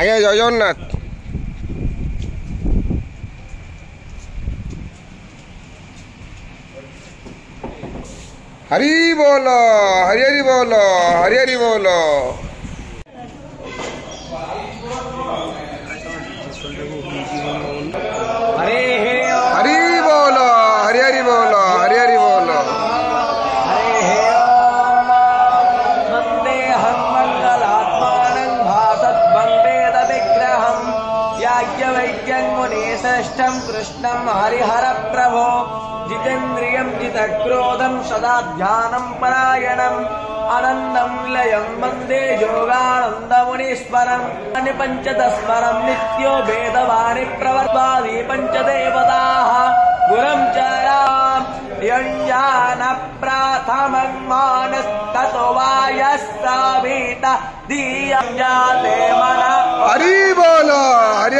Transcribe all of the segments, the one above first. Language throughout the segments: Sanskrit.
আগে জয় জগন্নাথ हरी बोलो हरी हरी बोलो हरी हरी बोलो भाग्यवैद्यम् मुनि कृष्णम् हरिहरप्रभो जितेन्द्रियम् जितक्रोधम् सदा ध्यानम् परायणम् अनन्दम् लयम् वन्दे योगानन्दमुनीश्वरम् अनि पञ्चदस्वरम् नित्यो वेदवाणि प्रवर्वादि पञ्चदेवताः गुरम् च राजानप्राथममानस्ततो वायः सा दीयम् जाते मन। हरिबोल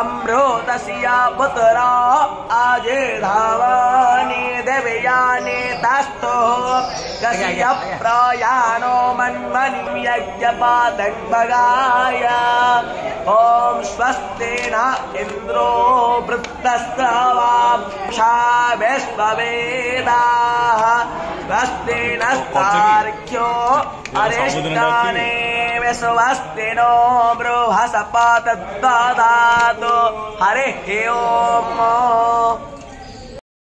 अमृतस्य पुत्रा आजे धावानि देवयानि तस्थो कस्य प्रयाणो मन्मनि यज्ञपादग्भगाय ॐ स्वस्ति न इन्द्रो वृत्तस्रवांशा विश्ववेदाः स्वस्ति नस्तार्क्यो अरिष्टाने विश्वस्ति नो बृहस्पतद्ददातु हरिः ओम्